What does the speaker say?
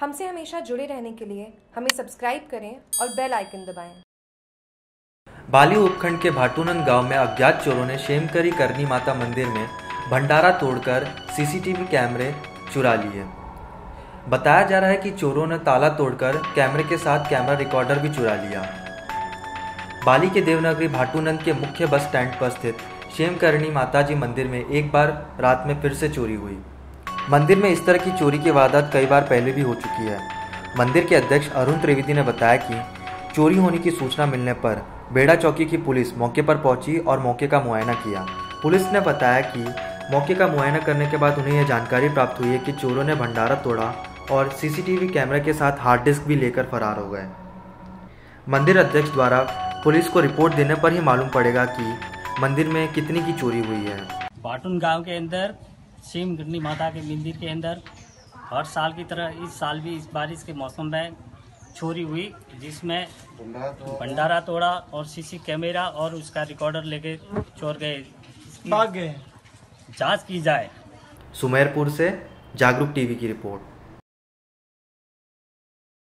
हमसे हमेशा जुड़े रहने के लिए हमें सब्सक्राइब करें और बेल आइकन दबाएँ। बाली उपखंड के भाटूनंद गाँव में अज्ञात चोरों ने शेमकरी करनी माता मंदिर में भंडारा तोड़कर सीसीटीवी कैमरे चुरा लिए। बताया जा रहा है कि चोरों ने ताला तोड़कर कैमरे के साथ कैमरा रिकॉर्डर भी चुरा लिया। बाली के देवनगरी भाटूनंद के मुख्य बस स्टैंड पर स्थित शेमकरणी माताजी मंदिर में एक बार रात में फिर से चोरी हुई। मंदिर में इस तरह की चोरी की वारदात कई बार पहले भी हो चुकी है। मंदिर के अध्यक्ष अरुण त्रिवेदी ने बताया कि चोरी होने की सूचना मिलने पर बेड़ा चौकी की पुलिस मौके पर पहुँची और मौके का मुआयना किया। पुलिस ने बताया कि मौके का मुआयना करने के बाद उन्हें यह जानकारी प्राप्त हुई है कि चोरों ने भंडारा तोड़ा और सीसीटीवी कैमरे के साथ हार्ड डिस्क भी लेकर फरार हो गए। मंदिर अध्यक्ष द्वारा पुलिस को रिपोर्ट देने पर ही मालूम पड़ेगा कि मंदिर में कितनी की चोरी हुई है। बाटून गाँव के अंदर सीम गिरनी माता के मंदिर के अंदर हर साल की तरह इस साल भी इस बारिश के मौसम में चोरी हुई जिसमें भंडारा तोड़ा और सीसी कैमरा और उसका रिकॉर्डर लेके चोर गए। भाग गए। जाँच की जाए। सुमेरपुर से जागरूक टीवी की रिपोर्ट।